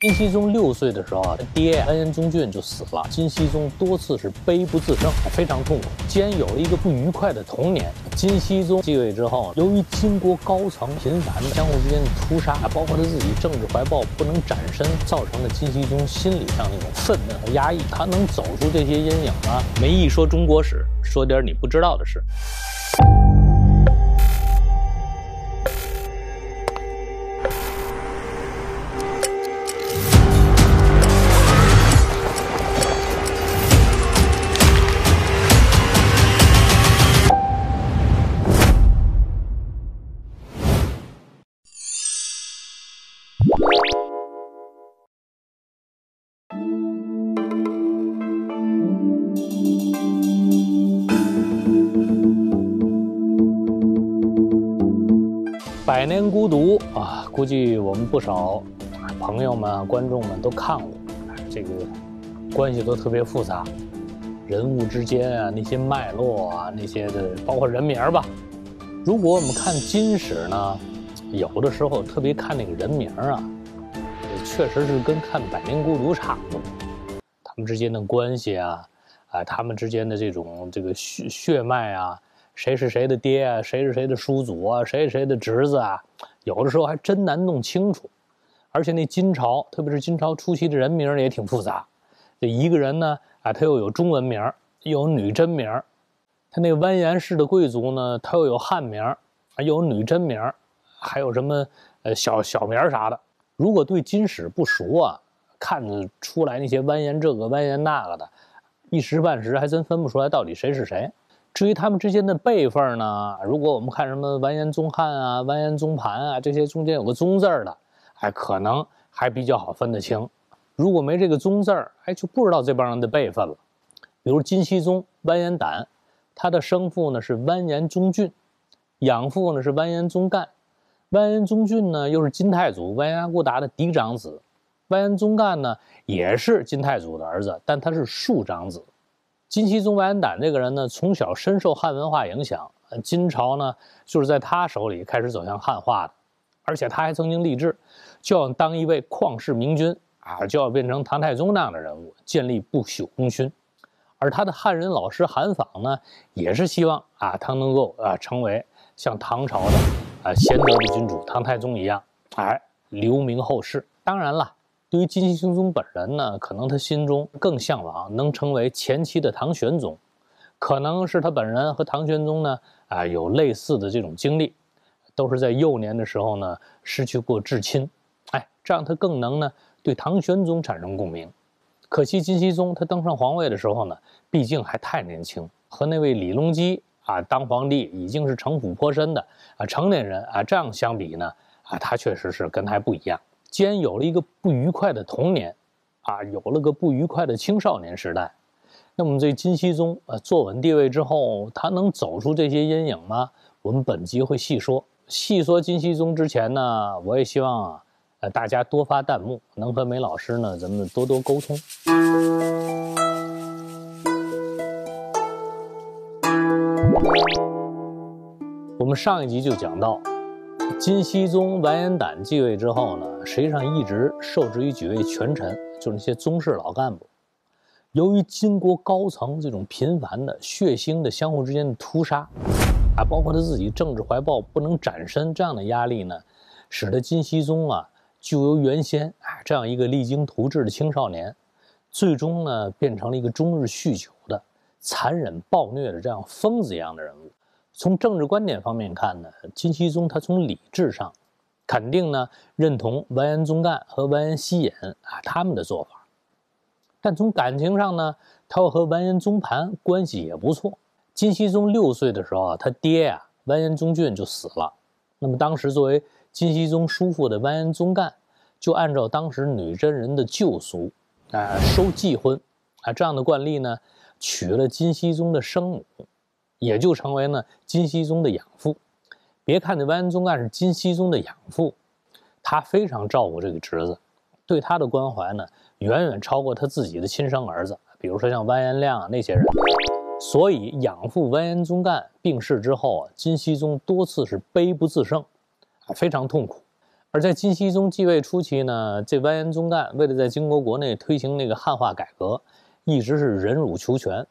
金熙宗六岁的时候啊，他爹完颜宗俊就死了，金熙宗多次是悲不自胜，非常痛苦。既然有了一个不愉快的童年，金熙宗继位之后，由于金国高层频繁的相互之间的屠杀，包括他自己政治怀抱不能展身，造成了金熙宗心理上那种愤懑和压抑。他能走出这些阴影吗？没一说中国史，说点你不知道的事。百年孤独啊，估计我们不少朋友们、观众们都看过，这个关系都特别复杂，人物之间啊，那些脉络啊，那些的，包括人名吧。如果我们看金史呢，有的时候特别看那个人名啊，确实是跟看《百年孤独》差不多，他们之间的关系啊，啊，他们之间的这种这个血血脉啊。谁是谁的爹啊？谁是谁的叔祖啊？谁是谁的侄子啊？有的时候还真难弄清楚。而且那金朝，特别是金朝初期的人名也挺复杂。这一个人呢，啊，他又有中文名，又有女真名。他那个完颜氏的贵族呢，他又有汉名，啊，又有女真名，还有什么呃小小名啥的。如果对金史不熟啊，看得出来那些完颜这个完颜那个的，一时半时还真分不出来到底谁是谁。至于他们之间的辈分呢？如果我们看什么完颜宗翰啊、完颜宗盘啊这些中间有个宗字的，哎，可能还比较好分得清。如果没这个宗字儿，哎，就不知道这帮人的辈分了。比如金熙宗完颜亶，他的生父呢是完颜宗俊，养父呢是完颜宗干。完颜宗俊呢又是金太祖完颜阿骨达的嫡长子，完颜宗干呢也是金太祖的儿子，但他是庶长子。金熙宗完颜亶这个人呢，从小深受汉文化影响，金朝呢就是在他手里开始走向汉化的，而且他还曾经立志，就要当一位旷世明君啊，就要变成唐太宗那样的人物，建立不朽功勋。而他的汉人老师韩昉呢，也是希望啊，他能够啊成为像唐朝的啊贤德的君主唐太宗一样，哎，留名后世。当然了。对于金熙宗本人呢，可能他心中更向往能成为前期的唐玄宗，可能是他本人和唐玄宗呢啊有类似的这种经历，都是在幼年的时候呢失去过至亲，哎，这样他更能呢对唐玄宗产生共鸣。可惜金熙宗他登上皇位的时候呢，毕竟还太年轻，和那位李隆基啊当皇帝已经是城府颇深的啊成年人啊这样相比呢啊他确实是跟他还不一样。既然有了一个不愉快的童年，啊，有了个不愉快的青少年时代，那么这金熙宗呃坐稳地位之后，他能走出这些阴影吗？我们本集会细说。细说金熙宗之前呢，我也希望啊，呃大家多发弹幕，能和梅老师呢咱们多多沟通。我们上一集就讲到。金熙宗完颜亶继位之后呢，实际上一直受制于几位权臣，就是那些宗室老干部。由于金国高层这种频繁的、血腥的相互之间的屠杀，啊，包括他自己政治怀抱不能展身这样的压力呢，使得金熙宗啊，就由原先啊这样一个励精图治的青少年，最终呢变成了一个终日酗酒的、残忍暴虐的这样疯子一样的人物。从政治观点方面看呢，金熙宗他从理智上肯定呢认同完颜宗干和完颜希尹啊他们的做法，但从感情上呢，他又和完颜宗盘关系也不错。金熙宗六岁的时候啊，他爹呀完颜宗俊就死了，那么当时作为金熙宗叔父的完颜宗干，就按照当时女真人的旧俗啊收继婚啊这样的惯例呢，娶了金熙宗的生母。也就成为呢金熙宗的养父。别看这完颜宗干是金熙宗的养父，他非常照顾这个侄子，对他的关怀呢远远超过他自己的亲生儿子。比如说像完颜亮啊那些人。所以养父完颜宗干病逝之后啊，金熙宗多次是悲不自胜，非常痛苦。而在金熙宗继位初期呢，这完颜宗干为了在金国国内推行那个汉化改革，一直是忍辱求全，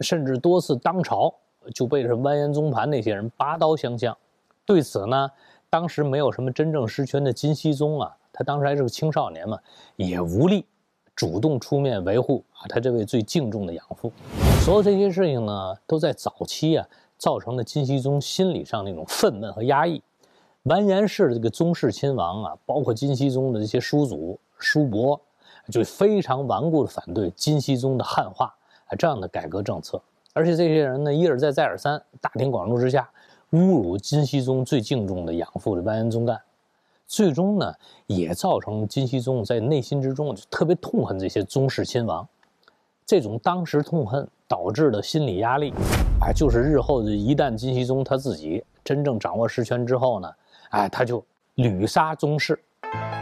甚至多次当朝就被这完颜宗盘那些人拔刀相向。对此呢，当时没有什么真正实权的金熙宗啊，他当时还是个青少年嘛，也无力主动出面维护啊他这位最敬重的养父。所有这些事情呢，都在早期啊，造成了金熙宗心理上那种愤懑和压抑。完颜氏的这个宗室亲王啊，包括金熙宗的这些叔祖、叔伯，就非常顽固的反对金熙宗的汉化啊这样的改革政策。而且这些人呢，一而再、再而三，大庭广众之下侮辱金熙宗最敬重的养父的完颜宗干，最终呢，也造成金熙宗在内心之中就特别痛恨这些宗室亲王。这种当时痛恨导致的心理压力，啊，就是日后的一旦金熙宗他自己真正掌握实权之后呢。哎，他就屡杀宗室，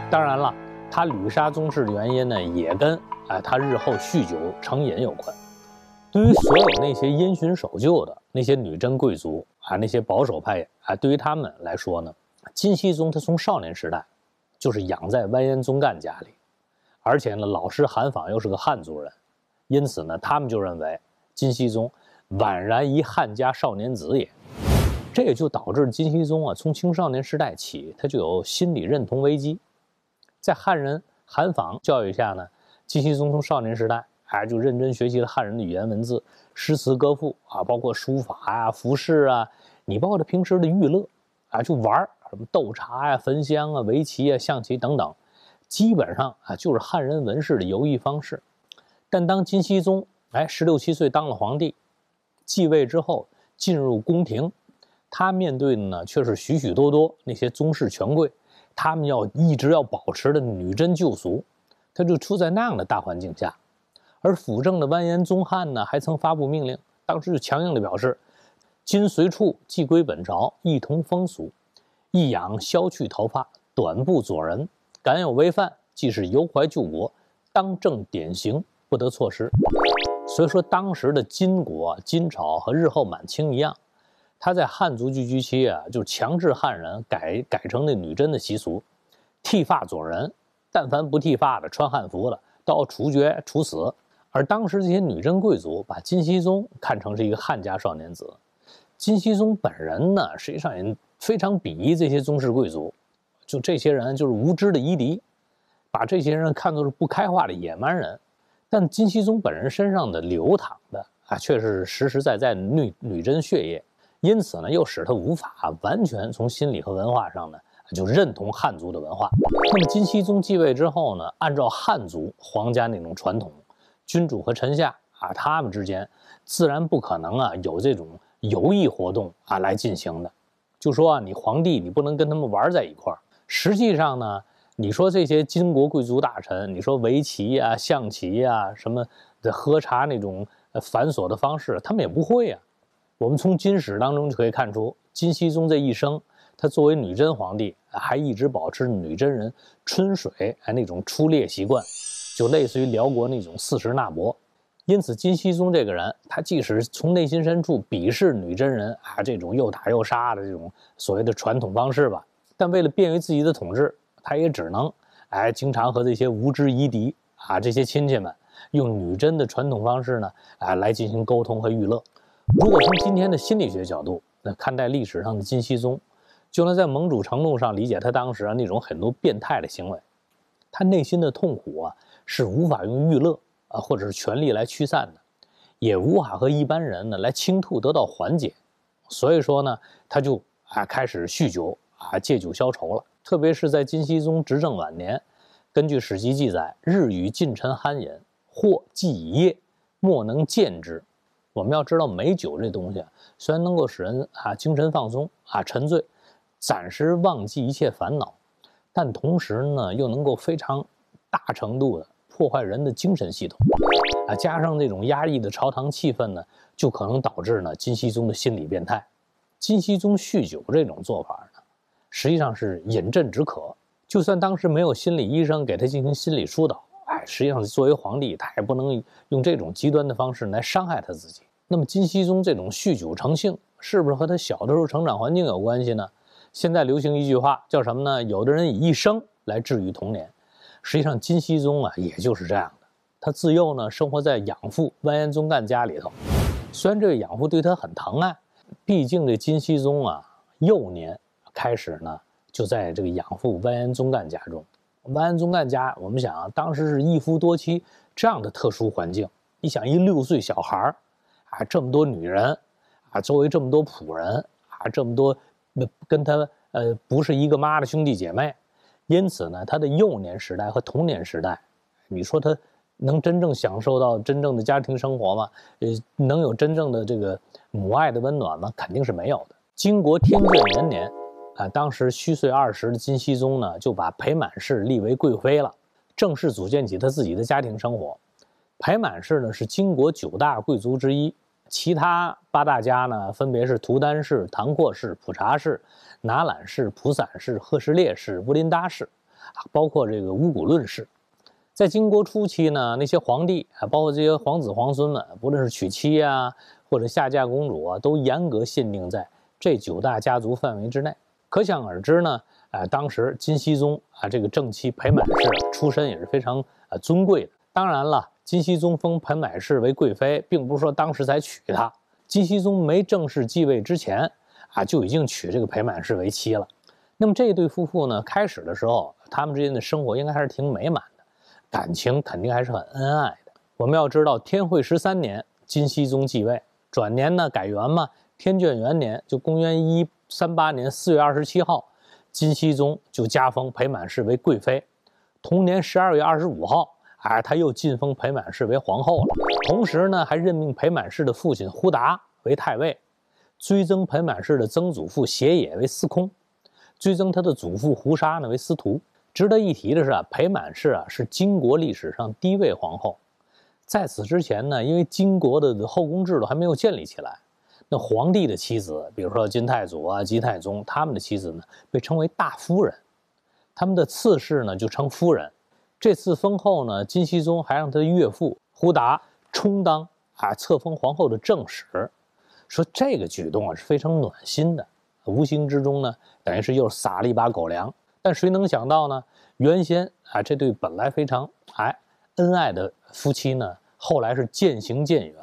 当然了，他屡杀宗室的原因呢，也跟哎他日后酗酒成瘾有关。对于所有那些因循守旧的那些女真贵族啊，那些保守派啊，对于他们来说呢，金熙宗他从少年时代就是养在完颜宗干家里，而且呢，老师韩昉又是个汉族人，因此呢，他们就认为金熙宗宛然一汉家少年子也。这也就导致金熙宗啊，从青少年时代起，他就有心理认同危机。在汉人韩昉教育下呢，金熙宗从少年时代哎就认真学习了汉人的语言文字、诗词歌赋啊，包括书法啊、服饰啊，你包括他平时的娱乐啊，就玩什么斗茶呀、焚香啊、围棋啊、象棋等等，基本上啊就是汉人文士的游艺方式。但当金熙宗哎十六七岁当了皇帝，继位之后进入宫廷。他面对的呢，却是许许多多那些宗室权贵，他们要一直要保持的女真旧俗，他就处在那样的大环境下。而辅政的完颜宗翰呢，还曾发布命令，当时就强硬的表示：“今随处既归本朝，一同风俗，一养削去头发，短布左人，敢有违犯，即是犹怀旧国，当正典刑，不得错失。”所以说，当时的金国、金朝和日后满清一样。他在汉族聚居期啊，就强制汉人改改成那女真的习俗，剃发左人，但凡不剃发的、穿汉服的，都要处决、处死。而当时这些女真贵族把金熙宗看成是一个汉家少年子，金熙宗本人呢，实际上也非常鄙夷这些宗室贵族，就这些人就是无知的夷狄，把这些人看作是不开化的野蛮人。但金熙宗本人身上的流淌的啊，却是实实在在的女女真血液。因此呢，又使他无法完全从心理和文化上呢就认同汉族的文化。那么金熙宗继位之后呢，按照汉族皇家那种传统，君主和臣下啊，他们之间自然不可能啊有这种游艺活动啊来进行的。就说啊，你皇帝你不能跟他们玩在一块儿。实际上呢，你说这些金国贵族大臣，你说围棋呀、象棋呀、什么的喝茶那种繁琐的方式，他们也不会啊。我们从金史当中就可以看出，金熙宗这一生，他作为女真皇帝，还一直保持女真人春水哎那种出猎习惯，就类似于辽国那种四十纳伯。因此，金熙宗这个人，他即使从内心深处鄙视女真人啊这种又打又杀的这种所谓的传统方式吧，但为了便于自己的统治，他也只能哎经常和这些无知夷狄啊这些亲戚们，用女真的传统方式呢啊来进行沟通和娱乐。如果从今天的心理学角度那看待历史上的金熙宗，就能在某种程度上理解他当时啊那种很多变态的行为。他内心的痛苦啊是无法用娱乐啊或者是权力来驱散的，也无法和一般人呢来倾吐得到缓解。所以说呢，他就啊开始酗酒啊借酒消愁了。特别是在金熙宗执政晚年，根据史籍记载，日与近臣酣饮，或既已夜，莫能见之。我们要知道，美酒这东西虽然能够使人啊精神放松啊沉醉，暂时忘记一切烦恼，但同时呢又能够非常大程度的破坏人的精神系统啊。加上那种压抑的朝堂气氛呢，就可能导致呢金熙宗的心理变态。金熙宗酗酒这种做法呢，实际上是饮鸩止渴。就算当时没有心理医生给他进行心理疏导。哎，实际上作为皇帝，他也不能用这种极端的方式来伤害他自己。那么金熙宗这种酗酒成性，是不是和他小的时候成长环境有关系呢？现在流行一句话叫什么呢？有的人以一生来治愈童年，实际上金熙宗啊，也就是这样的。他自幼呢生活在养父完颜宗干家里头，虽然这个养父对他很疼爱，毕竟这金熙宗啊幼年开始呢就在这个养父完颜宗干家中。完颜宗干家，我们想啊，当时是一夫多妻这样的特殊环境。你想一六岁小孩儿，啊，这么多女人，啊，周围这么多仆人，啊，这么多跟他呃不是一个妈的兄弟姐妹，因此呢，他的幼年时代和童年时代，你说他能真正享受到真正的家庭生活吗？呃，能有真正的这个母爱的温暖吗？肯定是没有的。金国天眷元年。啊，当时虚岁二十的金熙宗呢，就把裴满氏立为贵妃了，正式组建起他自己的家庭生活。裴满氏呢是金国九大贵族之一，其他八大家呢分别是图丹氏、唐阔氏、普察氏、拿览氏、普散氏、赫什列氏、乌林达氏，啊，包括这个乌古论氏。在金国初期呢，那些皇帝啊，包括这些皇子皇孙们，不论是娶妻啊，或者下嫁公主啊，都严格限定在这九大家族范围之内。可想而知呢，呃，当时金熙宗啊，这个正妻裴满氏出身也是非常呃尊贵的。当然了，金熙宗封裴满氏为贵妃，并不是说当时才娶她。金熙宗没正式继位之前啊，就已经娶这个裴满氏为妻了。那么这对夫妇呢，开始的时候，他们之间的生活应该还是挺美满的，感情肯定还是很恩爱的。我们要知道，天会十三年，金熙宗继位，转年呢改元嘛，天眷元年，就公元一。三八年四月二十七号，金熙宗就加封裴满氏为贵妃。同年十二月二十五号，哎，他又晋封裴满氏为皇后了。同时呢，还任命裴满氏的父亲忽达为太尉，追赠裴满氏的曾祖父斜野为司空，追赠他的祖父胡沙呢为司徒。值得一提的是啊，裴满氏啊是金国历史上第一位皇后。在此之前呢，因为金国的后宫制度还没有建立起来。那皇帝的妻子，比如说金太祖啊、金太宗，他们的妻子呢，被称为大夫人，他们的次氏呢就称夫人。这次封后呢，金熙宗还让他的岳父胡达充当啊册封皇后的正使，说这个举动啊是非常暖心的，无形之中呢，等于是又撒了一把狗粮。但谁能想到呢？原先啊这对本来非常哎恩爱的夫妻呢，后来是渐行渐远，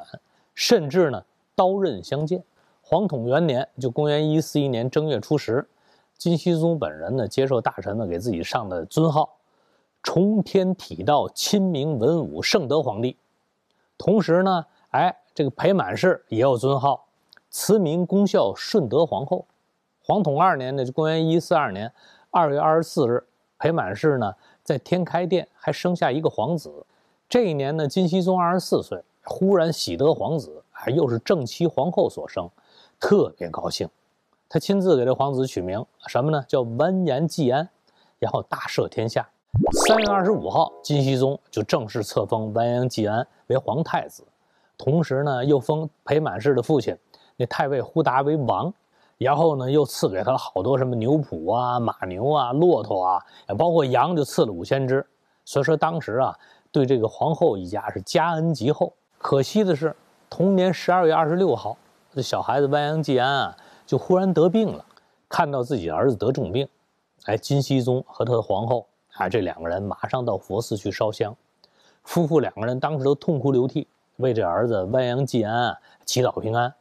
甚至呢。刀刃相见。黄统元年，就公元一四一年正月初十，金熙宗本人呢接受大臣们给自己上的尊号，崇天体道亲明文武圣德皇帝。同时呢，哎，这个裴满氏也有尊号，慈明恭孝顺德皇后。黄统二年呢，就公元一四二年二月二十四日，裴满氏呢在天开殿还生下一个皇子。这一年呢，金熙宗二十四岁，忽然喜得皇子。还又是正妻皇后所生，特别高兴。他亲自给这皇子取名什么呢？叫完颜季安，然后大赦天下。三月二十五号，金熙宗就正式册封完颜季安为皇太子，同时呢，又封裴满氏的父亲那太尉呼达为王，然后呢，又赐给他好多什么牛仆啊、马牛啊、骆驼啊，也包括羊，就赐了五千只。所以说当时啊，对这个皇后一家是加恩极厚。可惜的是。同年十二月二十六号，这小孩子完颜季安啊，就忽然得病了。看到自己儿子得重病，哎，金熙宗和他的皇后啊，这两个人马上到佛寺去烧香。夫妇两个人当时都痛哭流涕，为这儿子完颜季安啊祈祷平安。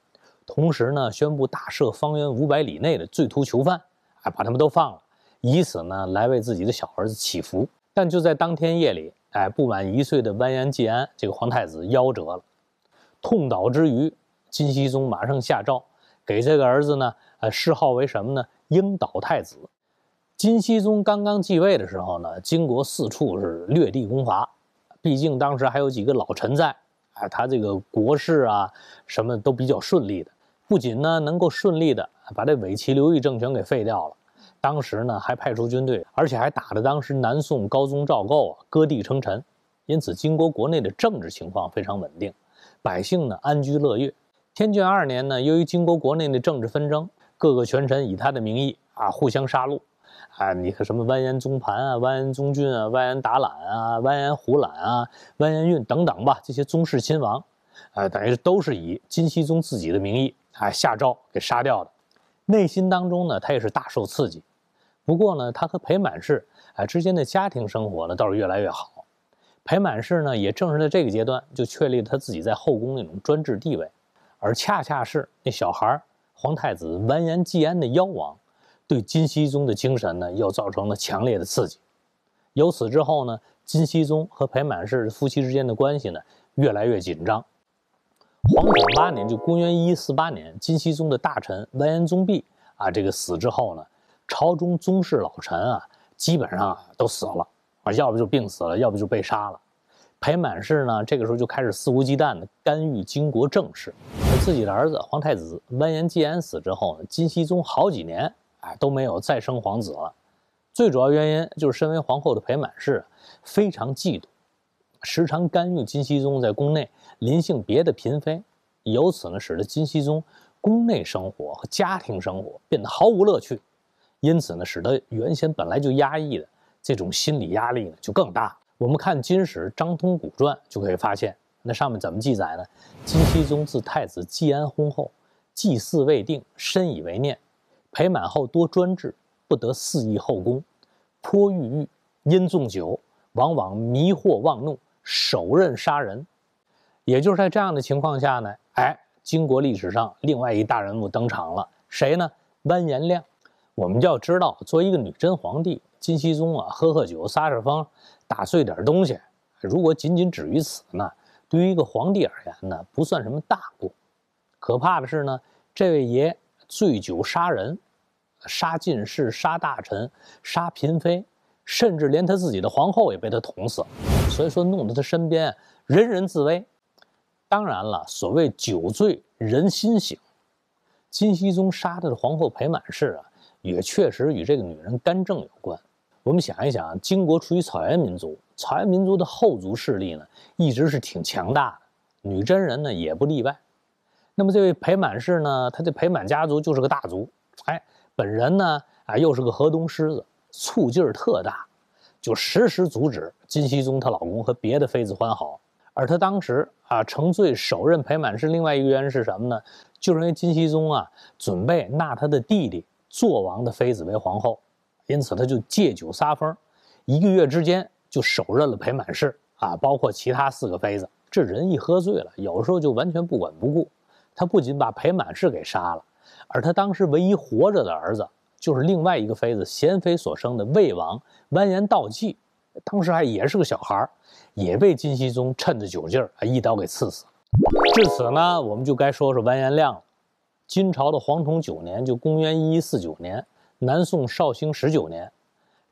同时呢，宣布大赦方圆五百里内的罪徒囚犯，哎，把他们都放了，以此呢来为自己的小儿子祈福。但就在当天夜里，哎，不满一岁的完颜季安这个皇太子夭折了。痛倒之余，金熙宗马上下诏，给这个儿子呢，呃，谥号为什么呢？英岛太子。金熙宗刚刚继位的时候呢，金国四处是掠地攻伐，毕竟当时还有几个老臣在，啊，他这个国事啊，什么都比较顺利的。不仅呢能够顺利的把这伪齐刘义政权给废掉了，当时呢还派出军队，而且还打得当时南宋高宗赵构啊割地称臣，因此金国国内的政治情况非常稳定。百姓呢安居乐业。天眷二年呢，由于金国国内的政治纷争，各个权臣以他的名义啊互相杀戮，啊，你看什么完颜宗盘啊、完颜宗俊啊、完颜达览啊、完颜胡览啊、完颜运等等吧，这些宗室亲王，啊，等于都是以金熙宗自己的名义啊下诏给杀掉的。内心当中呢，他也是大受刺激。不过呢，他和裴满氏啊之间的家庭生活呢倒是越来越好。裴满氏呢，也正是在这个阶段就确立了他自己在后宫那种专制地位，而恰恰是那小孩皇太子完颜继安的夭亡，对金熙宗的精神呢又造成了强烈的刺激。由此之后呢，金熙宗和裴满氏夫妻之间的关系呢越来越紧张。皇统八年，就公元一一四八年，金熙宗的大臣完颜宗弼啊，这个死之后呢，朝中宗室老臣啊，基本上都死了啊，要不就病死了，要不就被杀了。裴满氏呢，这个时候就开始肆无忌惮的干预金国政事。自己的儿子皇太子完颜继安死之后呢，金熙宗好几年都没有再生皇子了。最主要原因就是身为皇后的裴满氏非常嫉妒。时常干预金熙宗在宫内临幸别的嫔妃，由此呢，使得金熙宗宫内生活和家庭生活变得毫无乐趣，因此呢，使得原先本来就压抑的这种心理压力呢就更大。我们看《金史·张通古传》就可以发现，那上面怎么记载呢？金熙宗自太子继安薨后，祭祀未定，深以为念。裴满后多专制，不得肆意后宫，颇郁郁，因纵酒，往往迷惑妄怒。手刃杀人，也就是在这样的情况下呢，哎，金国历史上另外一大人物登场了，谁呢？完颜亮。我们就要知道，作为一个女真皇帝，金熙宗啊，喝喝酒，撒撒疯，打碎点东西，如果仅仅止于此呢，对于一个皇帝而言呢，不算什么大过。可怕的是呢，这位爷醉酒杀人，杀进士，杀大臣，杀嫔妃。甚至连他自己的皇后也被他捅死了，所以说弄得他身边人人自危。当然了，所谓酒醉人心醒，金熙宗杀他的皇后裴满氏啊，也确实与这个女人干政有关。我们想一想，金国处于草原民族，草原民族的后族势力呢，一直是挺强大的，女真人呢也不例外。那么这位裴满氏呢，他的裴满家族就是个大族，哎，本人呢啊又是个河东狮子。醋劲儿特大，就时时阻止金熙宗她老公和别的妃子欢好。而他当时啊，乘罪手刃裴满氏，另外一个原因是什么呢？就是因为金熙宗啊，准备纳他的弟弟做王的妃子为皇后，因此他就借酒撒疯，一个月之间就手刃了裴满氏啊，包括其他四个妃子。这人一喝醉了，有时候就完全不管不顾。他不仅把裴满氏给杀了，而他当时唯一活着的儿子。就是另外一个妃子贤妃所生的魏王完颜道济，当时还也是个小孩也被金熙宗趁着酒劲儿啊一刀给刺死。至此呢，我们就该说说完颜亮了。金朝的黄统九年，就公元一一四九年，南宋绍兴十九年，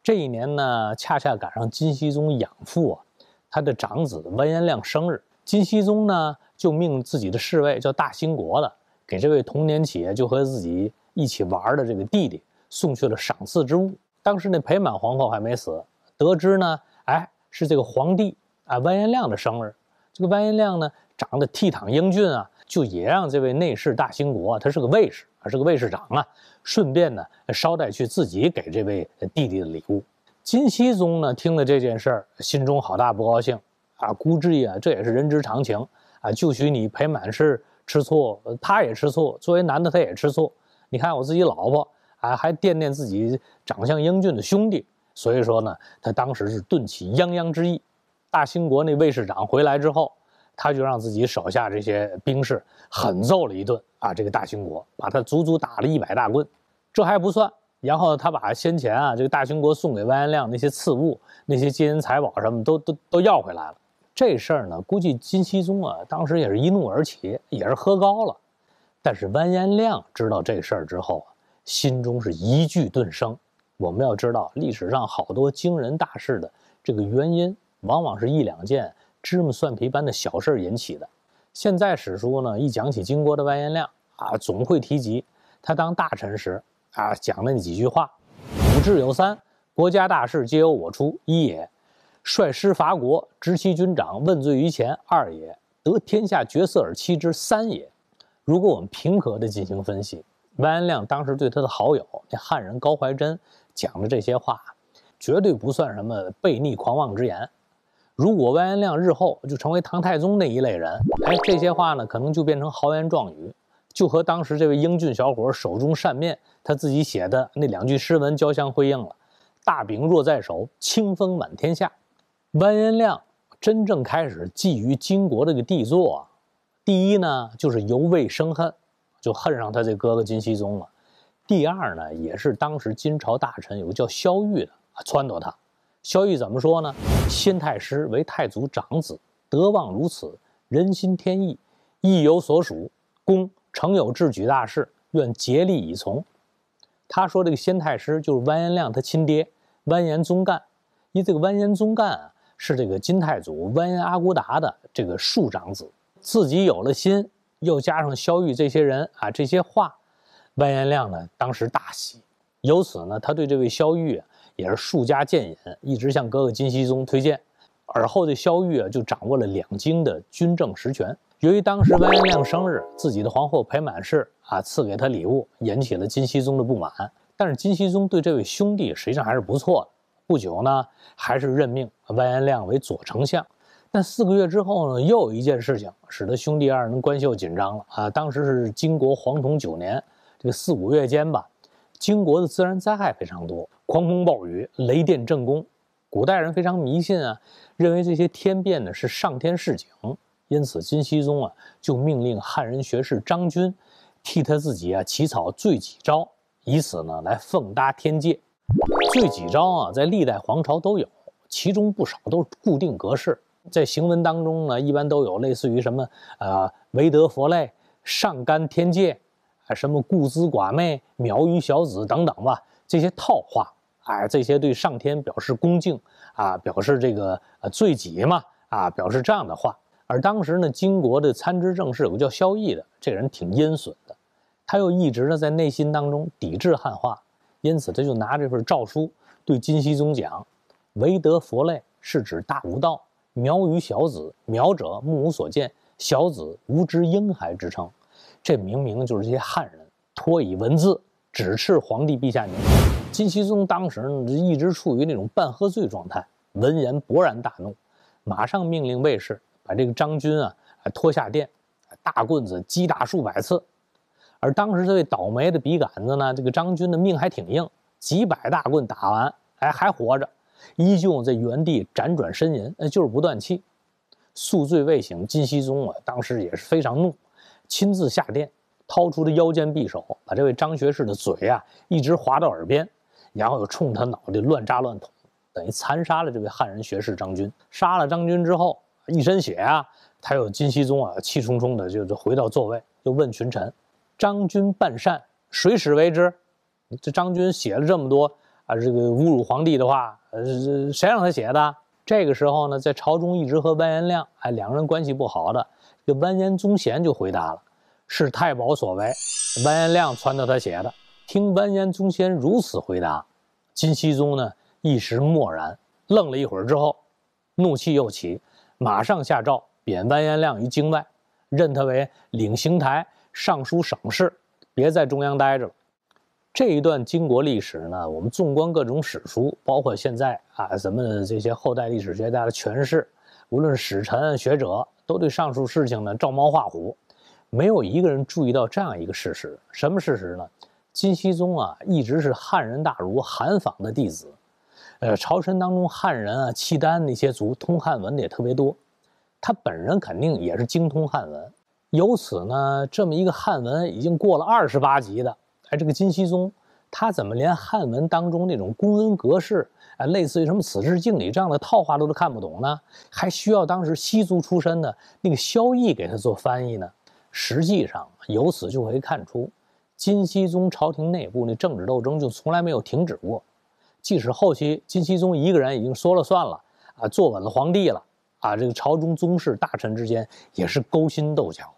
这一年呢，恰恰赶上金熙宗养父啊他的长子完颜亮生日。金熙宗呢，就命自己的侍卫叫大兴国的，给这位童年起就和自己一起玩的这个弟弟。送去了赏赐之物。当时那裴满皇后还没死，得知呢，哎，是这个皇帝啊完颜亮的生日。这个完颜亮呢，长得倜傥英俊啊，就也让这位内侍大兴国，他是个卫士，还是个卫士长啊，顺便呢捎带去自己给这位弟弟的礼物。金熙宗呢，听了这件事儿，心中好大不高兴啊，估计啊，这也是人之常情啊，就许你裴满是吃醋，他也吃醋，作为男的他也吃醋。你看我自己老婆。啊还惦念自己长相英俊的兄弟，所以说呢，他当时是顿起泱泱之意。大兴国那卫士长回来之后，他就让自己手下这些兵士狠揍了一顿啊，这个大兴国把他足足打了一百大棍。这还不算，然后他把先前啊这个大兴国送给完颜亮那些赐物、那些金银财宝什么都都都要回来了。这事儿呢，估计金熙宗啊当时也是一怒而起，也是喝高了。但是完颜亮知道这事儿之后。心中是一句顿生。我们要知道，历史上好多惊人大事的这个原因，往往是一两件芝麻蒜皮般的小事引起的。现在史书呢，一讲起金国的完颜亮啊，总会提及他当大臣时啊讲的那几句话：“武志有三，国家大事皆由我出，一也；率师伐国，执其军长，问罪于前，二也；得天下绝色而妻之，三也。”如果我们平和地进行分析。完颜亮当时对他的好友那汉人高怀真讲的这些话，绝对不算什么悖逆狂妄之言。如果完颜亮日后就成为唐太宗那一类人，哎，这些话呢可能就变成豪言壮语，就和当时这位英俊小伙手中扇面他自己写的那两句诗文交相辉映了：“大饼若在手，清风满天下。”完颜亮真正开始觊觎金国这个帝座，第一呢就是由畏生恨，就恨上他这哥哥金熙宗了；第二呢也是当时金朝大臣有个叫萧玉的啊撺掇他。萧玉怎么说呢？先太师为太祖长子，德望如此，人心天意，意有所属，公诚有志举大事，愿竭力以从。他说这个先太师就是完颜亮他亲爹完颜宗干，因这个完颜宗干啊是这个金太祖完颜阿骨达的这个庶长子，自己有了心，又加上萧玉这些人啊这些话，完颜亮呢当时大喜，由此呢他对这位萧玉啊。也是数家荐引，一直向哥哥金熙宗推荐。而后的萧玉啊，就掌握了两京的军政实权。由于当时完颜亮生日，自己的皇后裴满氏啊赐给他礼物，引起了金熙宗的不满。但是金熙宗对这位兄弟实际上还是不错的。不久呢，还是任命完颜亮为左丞相。但四个月之后呢，又有一件事情使得兄弟二人关系又紧张了啊。当时是金国黄统九年，这个四五月间吧。金国的自然灾害非常多，狂风暴雨、雷电震宫。古代人非常迷信啊，认为这些天变呢是上天示警，因此金熙宗啊就命令汉人学士张军替他自己啊起草罪己诏，以此呢来奉搭天界。罪己诏啊在历代皇朝都有，其中不少都是固定格式，在行文当中呢一般都有类似于什么呃唯德佛类、上干天界。啊什么顾兹寡妹、苗于小子等等吧，这些套话，哎，这些对上天表示恭敬啊，表示这个呃罪己嘛，啊，表示这样的话。而当时呢，金国的参知政事有个叫萧绎的，这人挺阴损的，他又一直呢在内心当中抵制汉化，因此他就拿这份诏书对金熙宗讲：“唯德佛类是指大无道，苗于小子，苗者目无所见，小子无知婴孩之称。”这明明就是些汉人托以文字指斥皇帝陛下您。金熙宗当时呢一直处于那种半喝醉状态，闻言勃然大怒，马上命令卫士把这个张军啊拖下殿，大棍子击打数百次。而当时这位倒霉的笔杆子呢，这个张军的命还挺硬，几百大棍打完，哎还活着，依旧在原地辗转呻吟，呃就是不断气。宿醉未醒，金熙宗啊当时也是非常怒。亲自下殿，掏出的腰间匕首，把这位张学士的嘴啊一直划到耳边，然后又冲他脑袋乱扎乱捅，等于残杀了这位汉人学士张军。杀了张军之后，一身血啊，他又金熙宗啊气冲冲的就就回到座位，就问群臣：“张军办善，谁使为之？”这张军写了这么多啊，这个侮辱皇帝的话，呃，谁让他写的？这个时候呢，在朝中一直和完颜亮哎两个人关系不好的。这完颜宗贤就回答了：“是太保所为，完颜亮撺掇他写的。”听完颜宗贤如此回答，金熙宗呢一时默然，愣了一会儿之后，怒气又起，马上下诏贬完颜亮于京外，任他为领刑台尚书省事，别在中央待着了。这一段金国历史呢，我们纵观各种史书，包括现在啊咱们这些后代历史学家的诠释，无论使臣学者。都对上述事情呢照猫画虎，没有一个人注意到这样一个事实：什么事实呢？金熙宗啊，一直是汉人大儒韩昉的弟子。呃，朝臣当中汉人啊，契丹那些族通汉文的也特别多，他本人肯定也是精通汉文。由此呢，这么一个汉文已经过了二十八级的，哎，这个金熙宗，他怎么连汉文当中那种公文格式？啊，类似于什么“此事敬礼”这样的套话都都看不懂呢，还需要当时西族出身的那个萧绎给他做翻译呢。实际上，由此就可以看出，金熙宗朝廷内部那政治斗争就从来没有停止过。即使后期金熙宗一个人已经说了算了啊，坐稳了皇帝了啊，这个朝中宗室大臣之间也是勾心斗角，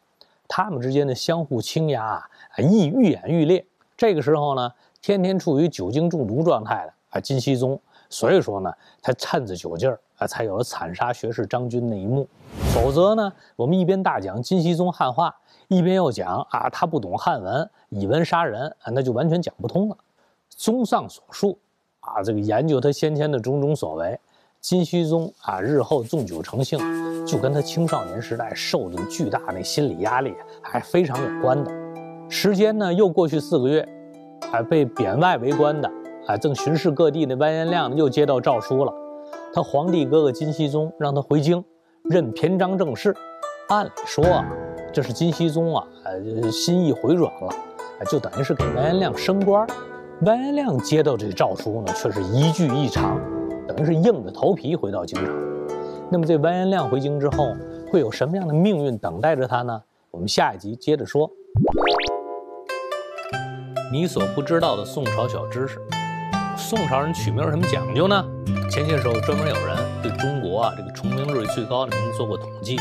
他们之间的相互倾轧啊，愈愈演愈烈。这个时候呢，天天处于酒精中毒状态的啊，金熙宗。所以说呢，他趁着酒劲儿啊，才有了惨杀学士张军那一幕。否则呢，我们一边大讲金熙宗汉化，一边又讲啊他不懂汉文，以文杀人啊，那就完全讲不通了。综上所述啊，这个研究他先前的种种所为，金熙宗啊日后纵酒成性，就跟他青少年时代受的巨大那心理压力还非常有关的。时间呢又过去四个月，还被贬外为官的，啊，正巡视各地的完颜亮又接到诏书了，他皇帝哥哥金熙宗让他回京任偏章政事。按理说啊，这是金熙宗啊，呃，心意回转了，就等于是给完颜亮升官。完颜亮接到这诏书呢，却是一句异常，等于是硬着头皮回到京城。那么这完颜亮回京之后，会有什么样的命运等待着他呢？我们下一集接着说。你所不知道的宋朝小知识：宋朝人取名有什么讲究呢？前些时候专门有人对中国啊这个重名率最高的名做过统计，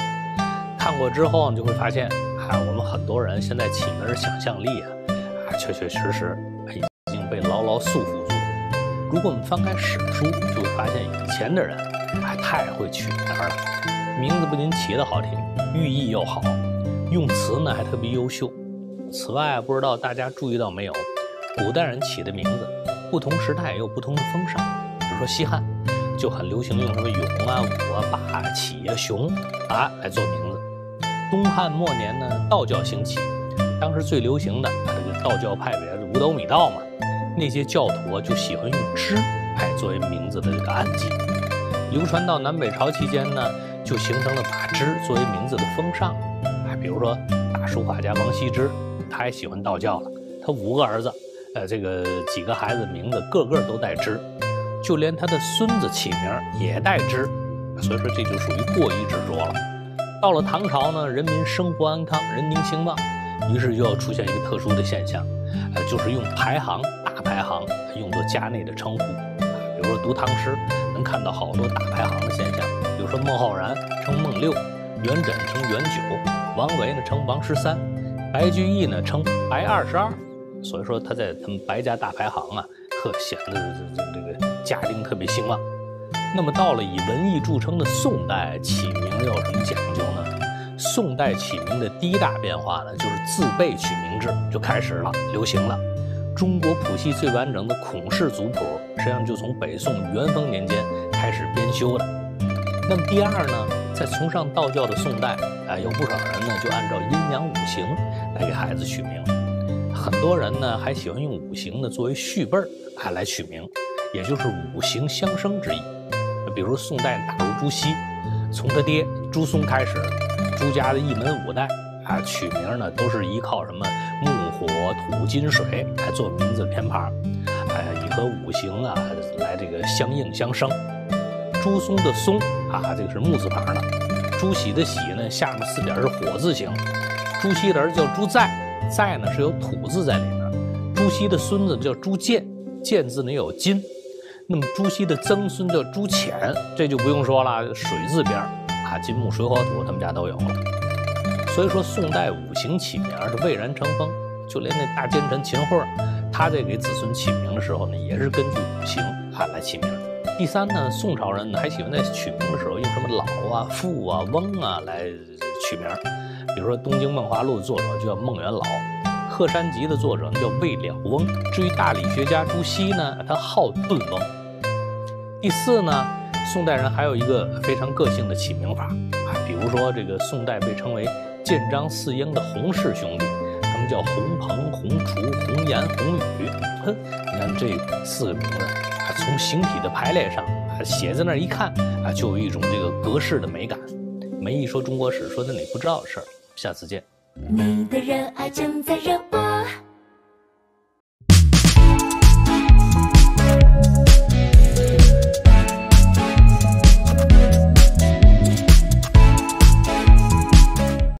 看过之后你就会发现，啊，我们很多人现在起名的想象力啊，啊，确确实实已经被牢牢束缚住。如果我们翻开史书，发现以前的人还太会取名了，名字不仅起得好听，寓意又好，用词呢还特别优秀。此外，不知道大家注意到没有，古代人起的名字，不同时代也有不同的风尚。比如说西汉，就很流行用什么勇啊、武啊、霸气啊、雄啊来做名字。东汉末年呢，道教兴起，当时最流行的这个道教派别五斗米道嘛，那些教徒就喜欢用之哎作为名字的这个暗记。流传到南北朝期间呢，就形成了把之作为名字的风尚。哎，比如说大书法家王羲之。他也喜欢道教了，他五个儿子，呃，这个几个孩子名字个个都带之，就连他的孙子起名也带之，所以说这就属于过于执着了。到了唐朝呢，人民生活安康，人丁兴旺，于是又要出现一个特殊的现象，呃，就是用排行大排行用作家内的称呼，读唐诗能看到好多大排行的现象，比如说孟浩然称孟六，元稹称元九，王维呢称王十三。白居易呢称白二十二，所以说他在他们白家大排行啊，特显得这这这个家丁特别兴旺。那么到了以文艺著称的宋代，起名又有什么讲究呢？宋代起名的第一大变化呢，就是自备取名制就开始了，流行了。中国谱系最完整的孔氏族谱，实际上就从北宋元丰年间开始编修的。那么第二呢？在崇尚道教的宋代，啊，有不少人呢就按照阴阳五行来给孩子取名，很多人呢还喜欢用五行呢作为序辈儿啊来取名，也就是五行相生之意。比如宋代大儒朱熹，从他爹朱松开始，朱家的一门五代啊取名呢都是依靠什么木火土金水来做名字偏旁，和五行啊来这个相应相生。朱松的松啊，这个是木字旁的；朱熹的熹呢，下面四点是火字形。朱熹的儿子叫朱载，载呢是有土字在里面。朱熹的孙子叫朱建，建字呢有金。那么朱熹的曾孙叫朱潜，这就不用说了，水字边啊，金木水火土他们家都有了。所以说宋代五行起名是蔚然成风，就连那大奸臣秦桧，他在给子孙起名的时候呢，也是根据五行啊来起名。第三呢，宋朝人呢还喜欢在取名的时候用什么老啊、富啊、翁啊来取名，比如说《东京梦华录》的作者就叫孟元老，《鹤山集》的作者叫魏了翁。至于大理学家朱熹呢，他号顿翁。第四呢，宋代人还有一个非常个性的起名法啊，比如说这个宋代被称为建章四英的洪氏兄弟，叫红鹏、洪楚、洪岩、洪宇。哼，你看这四个名字。从形体的排列上，啊写在那儿一看啊，就有一种这个格式的美感。没一说中国史，说的你不知道的事儿。下次见。你的热爱正在热播。